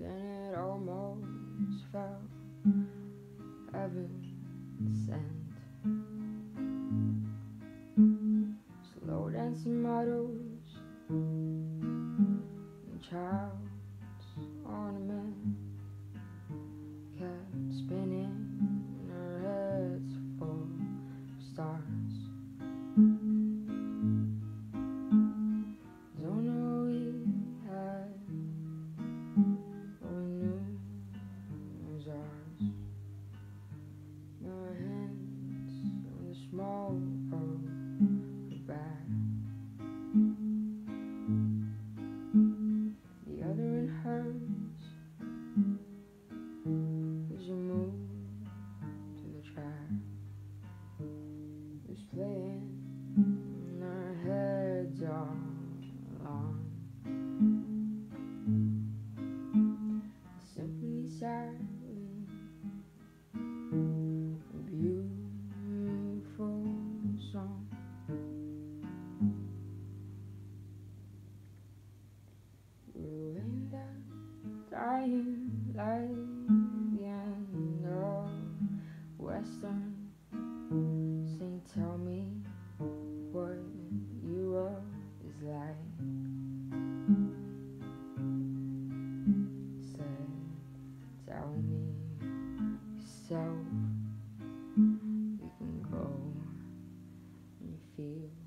Then it almost felt sent. Slow dancing models and child's ornament kept spinning. Her head's full of stars. Small of her back. The other in hers as you move to the track. Just playing our heads are on. Simply silent, Dying like the end of Western Sing tell me what you are is like. Say, tell me yourself. So, You can go and feel